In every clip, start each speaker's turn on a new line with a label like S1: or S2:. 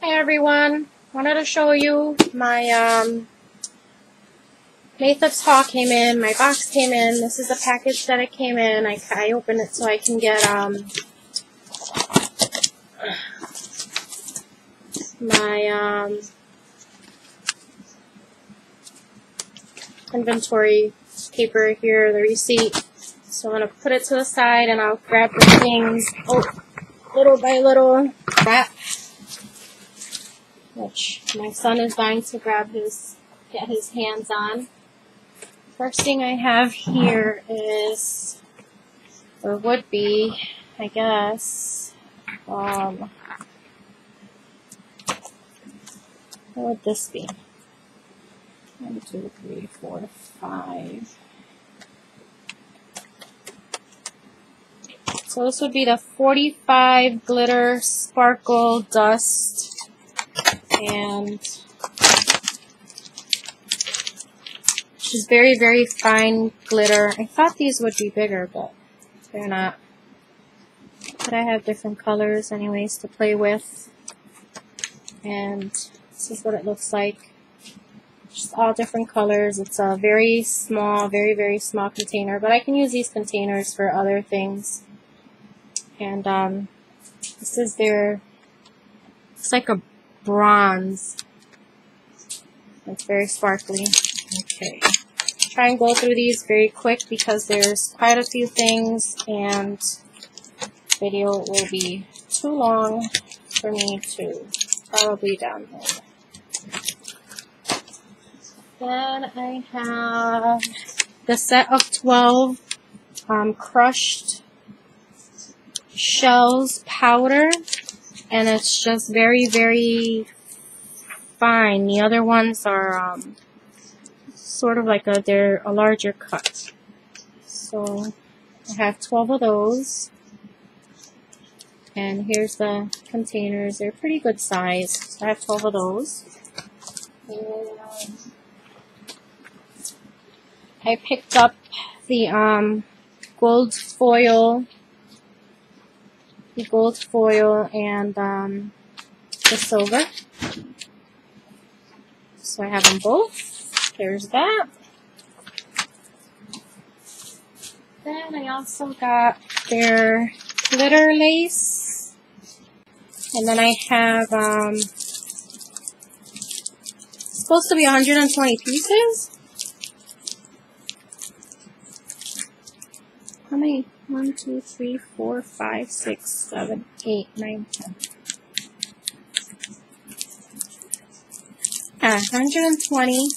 S1: Hi everyone, wanted to show you my um, Maythip's haul came in, my box came in, this is the package that it came in, I, I opened it so I can get um, my um, inventory paper here, the receipt, so I'm going to put it to the side and I'll grab the things oh, little by little, that which my son is dying to grab his, get his hands on. First thing I have here is, or would be, I guess, um, what would this be? One, two, three, four, five. So this would be the 45 glitter sparkle dust and she's very, very fine glitter. I thought these would be bigger, but they're not. But I have different colors anyways to play with. And this is what it looks like. Just all different colors. It's a very small, very, very small container, but I can use these containers for other things. And um, this is their, it's like a bronze. It's very sparkly. Okay. Try and go through these very quick because there's quite a few things and video will be too long for me to probably download. Then I have the set of 12 um, crushed shells powder and it's just very, very fine. The other ones are um, sort of like a, they're a larger cut. So I have 12 of those. And here's the containers. They're pretty good size. So I have 12 of those. And I picked up the um, gold foil the gold foil and um, the silver. So I have them both. There's that. Then I also got their glitter lace. And then I have, um, supposed to be 120 pieces. How many? 1, 2, 3, 4, 5, 6, 7, 8, 9, 10. Uh, 120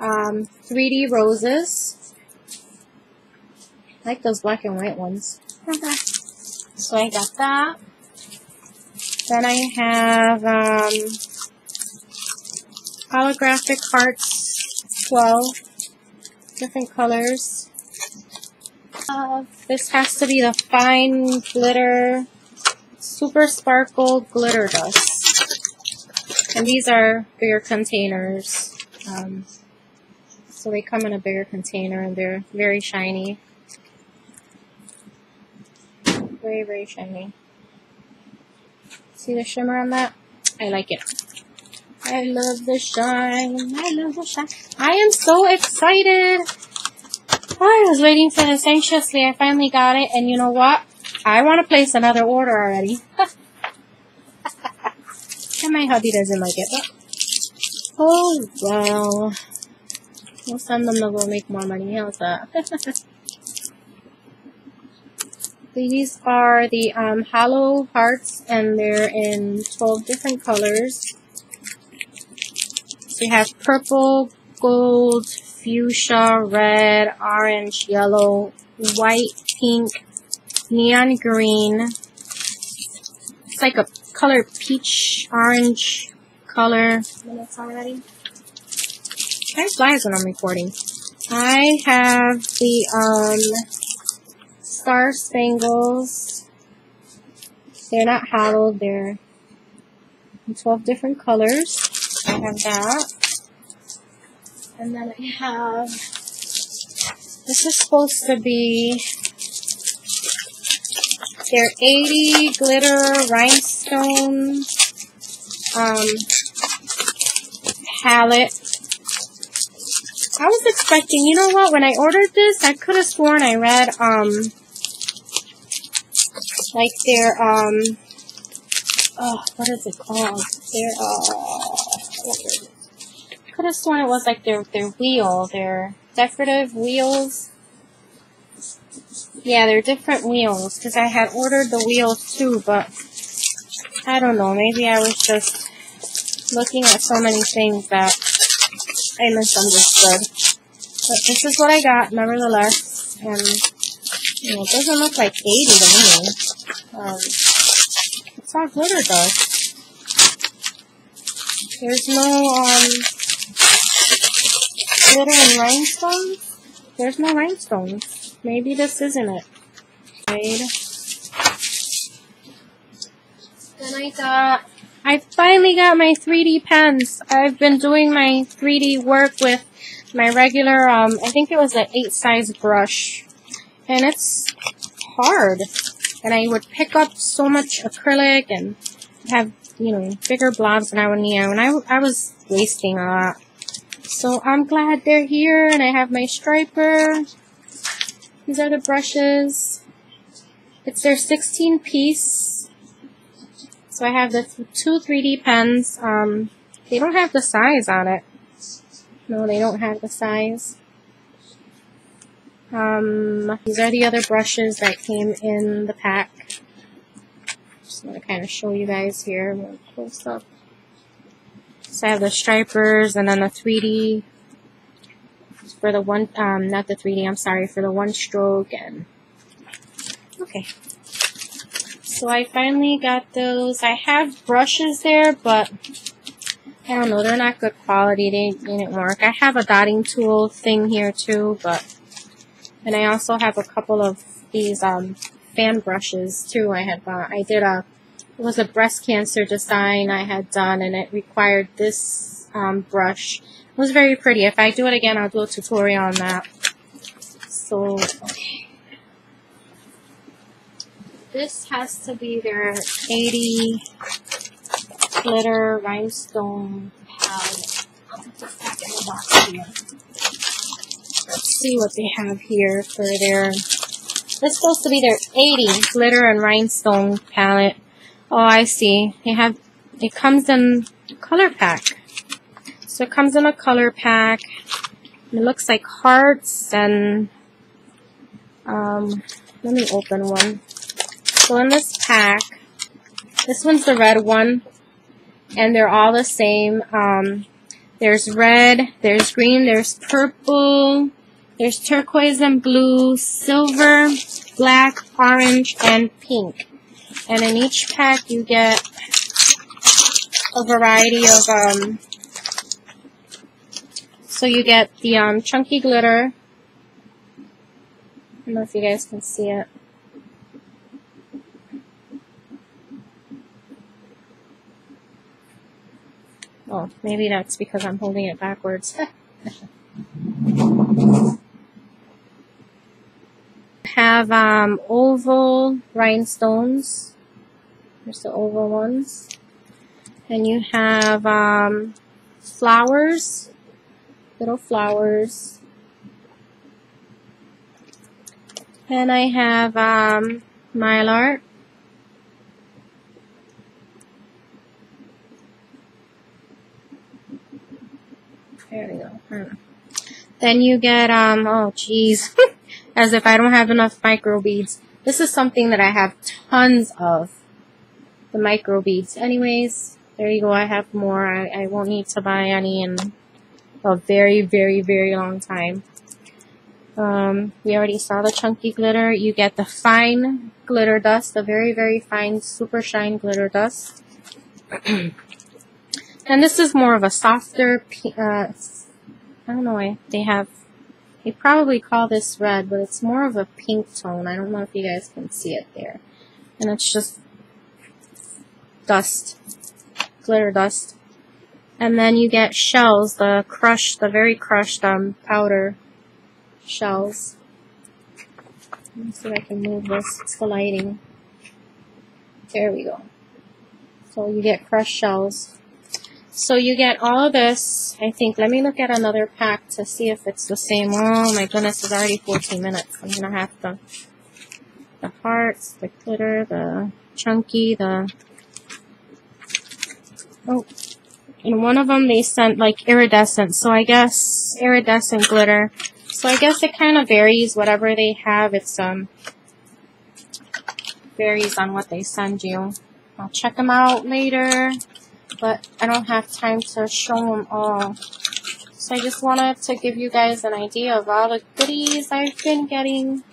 S1: um, 3D roses. I like those black and white ones. so I got that. Then I have um, holographic hearts, 12 different colors. Uh, this has to be the fine glitter, super sparkle glitter dust. And these are bigger containers. Um, so they come in a bigger container and they're very shiny. Very, very shiny. See the shimmer on that? I like it. I love the shine. I love the shine. I am so excited. Was waiting for this anxiously. I finally got it, and you know what? I want to place another order already. and my hubby doesn't like it, but... Oh, well. We'll send them to go make more money. How's that? These are the um, hollow hearts, and they're in 12 different colors. So you have purple, gold, fuchsia, red, orange, yellow, white, pink, neon green. It's like a color peach, orange color. Minutes already. Time flies when I'm recording. I have the um, Star Spangles. They're not hollowed, they're in 12 different colors. I have that. And then I have, this is supposed to be their 80 glitter rhinestone um, palette. I was expecting, you know what, when I ordered this, I could have sworn I read, um, like their, um, oh, what is it called? Their, uh, could have sworn it was like their, their wheel, their decorative wheels. Yeah, they're different wheels, because I had ordered the wheels too, but I don't know, maybe I was just looking at so many things that I misunderstood. But this is what I got, nevertheless, and, you know, it doesn't look like 80 to me. Um, it's all glitter though. There's no, um, glitter and rhinestones? There's no rhinestones. Maybe this isn't it. Then I got, I finally got my 3D pens. I've been doing my 3D work with my regular, um, I think it was an 8 size brush. And it's hard. And I would pick up so much acrylic and have, you know, bigger blobs than I would need. And I, I was wasting a lot. So I'm glad they're here and I have my striper. These are the brushes. It's their 16 piece so I have the two 3D pens. Um, they don't have the size on it. No, they don't have the size. Um, these are the other brushes that came in the pack. Just want to kind of show you guys here close up. So I have the stripers and then the 3D for the one, um, not the 3D, I'm sorry, for the one stroke and, okay. So I finally got those. I have brushes there, but I don't know, they're not good quality. They didn't work. I have a dotting tool thing here too, but and I also have a couple of these um, fan brushes too I had bought. I did a was a breast cancer design I had done and it required this um, brush. It was very pretty. If I do it again, I'll do a tutorial on that. So. This has to be their 80 glitter rhinestone palette. Let's see what they have here for their. This is supposed to be their 80 glitter and rhinestone palette. Oh, I see. They have. It comes in a color pack. So it comes in a color pack. It looks like hearts and. Um, let me open one. So in this pack, this one's the red one, and they're all the same. Um, there's red, there's green, there's purple, there's turquoise and blue, silver, black, orange, and pink. And in each pack you get a variety of, um, so you get the um, chunky glitter. I don't know if you guys can see it. Oh, maybe that's because I'm holding it backwards. have um, oval rhinestones. There's the oval ones. And you have um, flowers, little flowers. And I have um, mylar There we go. Then you get, um, oh jeez, as if I don't have enough micro beads. This is something that I have tons of, the micro beads. Anyways, there you go. I have more. I, I won't need to buy any in a very, very, very long time. Um, we already saw the chunky glitter. You get the fine glitter dust, the very, very fine super shine glitter dust. And this is more of a softer, uh, I don't know why they have, they probably call this red, but it's more of a pink tone. I don't know if you guys can see it there. And it's just dust, glitter dust. And then you get shells, the crushed, the very crushed um, powder shells. Let me see if I can move this. It's the lighting. There we go. So you get crushed shells So you get all of this, I think. Let me look at another pack to see if it's the same. Oh my goodness, it's already 14 minutes. I'm going to have to, the hearts, the glitter, the chunky, the, oh, in one of them they sent like iridescent. So I guess iridescent glitter. So I guess it kind of varies. Whatever they have, it's, um, varies on what they send you. I'll check them out later but I don't have time to show them all. So I just wanted to give you guys an idea of all the goodies I've been getting.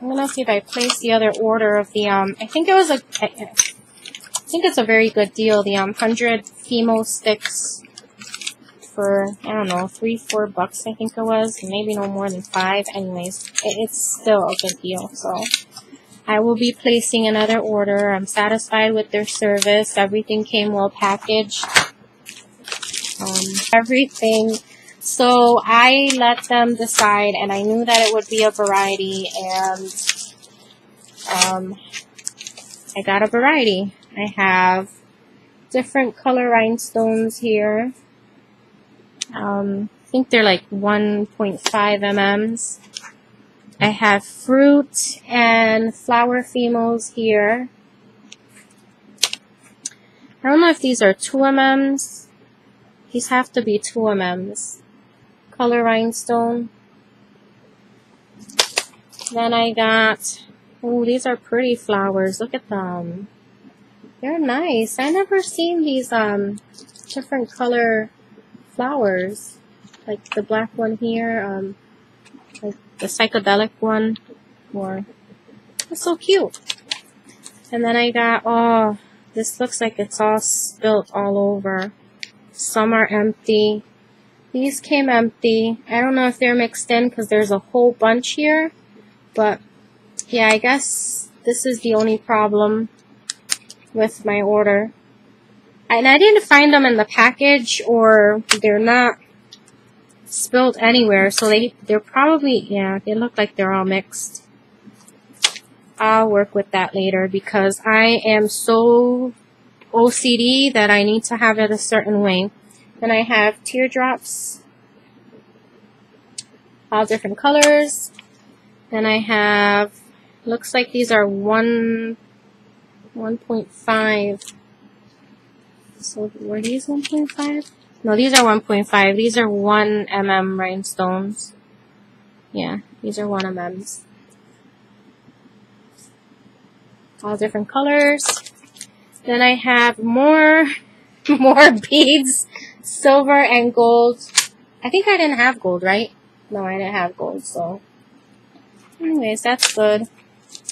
S1: I'm gonna see if I place the other order of the, um, I think it was a, I think it's a very good deal, the, um, 100 Fimo sticks for, I don't know, three, four bucks I think it was, maybe no more than five. Anyways, it's still a good deal, so I will be placing another order. I'm satisfied with their service. Everything came well packaged. Um, everything. So I let them decide and I knew that it would be a variety and um, I got a variety. I have different color rhinestones here. Um, I think they're like 1.5 mm's. I have fruit and flower Fimos here. I don't know if these are 2 mm's. These have to be 2 mm's. Color rhinestone. Then I got, oh, these are pretty flowers. Look at them. They're nice. I never seen these um different color flowers. Like the black one here. Um, the psychedelic one or it's so cute. And then I got oh this looks like it's all spilt all over. Some are empty. These came empty. I don't know if they're mixed in because there's a whole bunch here but yeah I guess this is the only problem with my order. And I didn't find them in the package or they're not spilled anywhere, so they, they're probably, yeah, they look like they're all mixed. I'll work with that later because I am so OCD that I need to have it a certain way. Then I have teardrops, all different colors. Then I have, looks like these are 1, 1.5. So were these 1.5? No, these are 1.5. These are 1 mm rhinestones. Yeah, these are 1 mm's. All different colors. Then I have more, more beads, silver and gold. I think I didn't have gold, right? No, I didn't have gold, so. Anyways, that's good.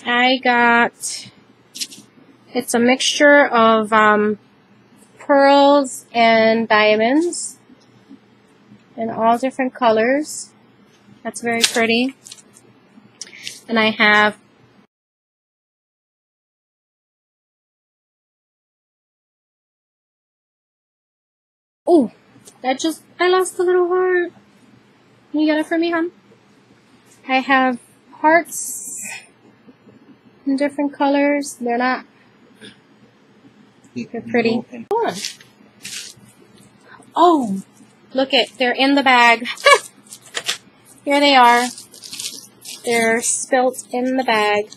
S1: I got, it's a mixture of um, pearls and diamonds in all different colors. That's very pretty. And I have Oh, that just, I lost the little heart. Can you get it for me, hon? I have hearts in different colors. They're not they're pretty. Oh, look it. They're in the bag. Here they are. They're spilt in the bag.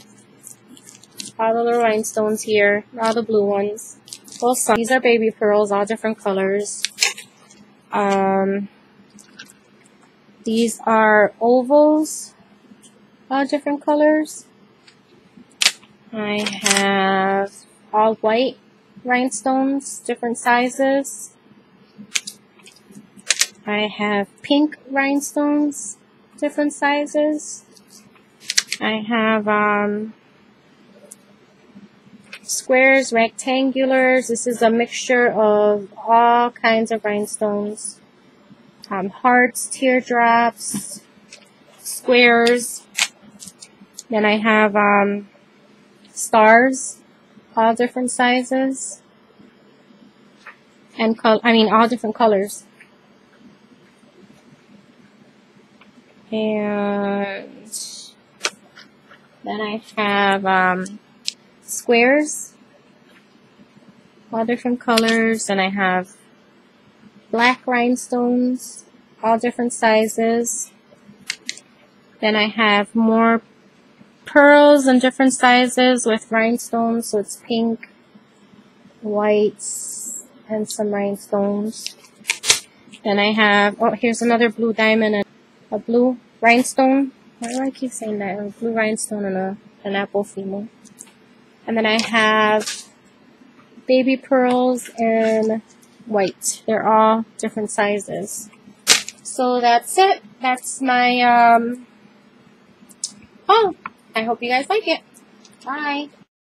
S1: All the little rhinestones here. All the blue ones. Well, some. These are baby pearls, all different colors. Um, these are ovals, all different colors. I have all white rhinestones, different sizes. I have pink rhinestones, different sizes. I have um, squares, rectangulars. This is a mixture of all kinds of rhinestones. Um, hearts, teardrops, squares. Then I have um, stars all different sizes and col I mean all different colors. And then I have um, squares, all different colors, and I have black rhinestones, all different sizes. Then I have more pearls in different sizes with rhinestones, so it's pink, whites, and some rhinestones. Then I have, oh, here's another blue diamond and a blue rhinestone. Why do I keep saying that? A blue rhinestone and a, an apple Fimo. And then I have baby pearls in white. They're all different sizes. So that's it. That's my, um, oh, I hope you guys like it. Bye.